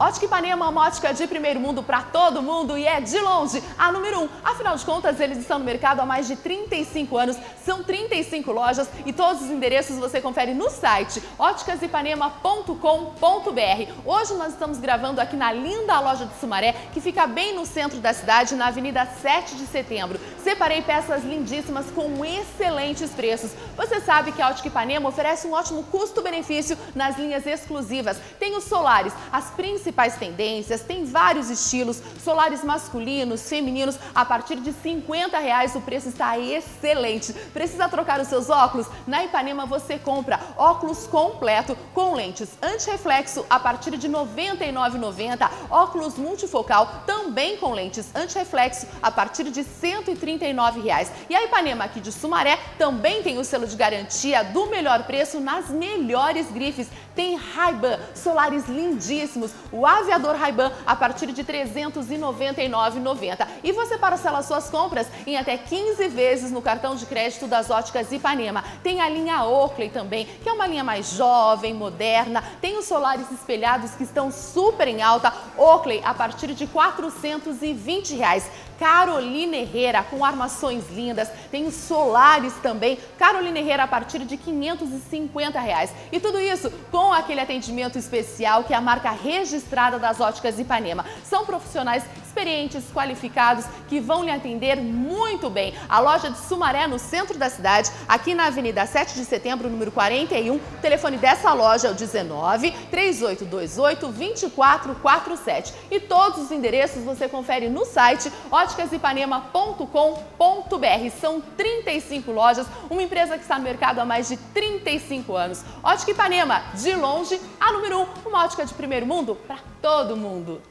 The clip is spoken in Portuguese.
Ótica Ipanema é uma ótica de primeiro mundo para todo mundo e é de longe a número 1. Um. Afinal de contas, eles estão no mercado há mais de 35 anos, são 35 lojas e todos os endereços você confere no site óticasipanema.com.br. Hoje nós estamos gravando aqui na linda loja de Sumaré, que fica bem no centro da cidade, na Avenida 7 de Setembro. Separei peças lindíssimas com excelentes preços. Você sabe que a Ótica Ipanema oferece um ótimo custo-benefício nas linhas exclusivas. Tem os solares, as principais principais tendências, tem vários estilos, solares masculinos, femininos, a partir de 50 reais o preço está excelente. Precisa trocar os seus óculos? Na Ipanema você compra óculos completo com lentes anti-reflexo a partir de R$ 99,90, óculos multifocal também com lentes anti-reflexo a partir de 139 reais. E a Ipanema aqui de Sumaré também tem o selo de garantia do melhor preço nas melhores grifes. Tem Ray-Ban, solares lindíssimos, o aviador Ray-Ban a partir de R$ 399,90. E você parcela suas compras em até 15 vezes no cartão de crédito das óticas Ipanema. Tem a linha Oakley também, que é uma linha mais jovem, moderna. Tem os solares espelhados que estão super em alta. Oakley a partir de 420 reais. Carolina Herrera com armações lindas. Tem os solares também. Carolina Herrera a partir de 550 reais. E tudo isso com aquele atendimento especial que a marca registrada registrada das Óticas Ipanema. São profissionais experientes, qualificados, que vão lhe atender muito bem. A loja de Sumaré, no centro da cidade, aqui na Avenida 7 de Setembro, número 41. O telefone dessa loja é o 19 3828 2447. E todos os endereços você confere no site óticasipanema.com.br. São 35 lojas, uma empresa que está no mercado há mais de 35 anos. Ótica Ipanema, de longe, a número 1, uma ótica de primeiro mundo para todo mundo.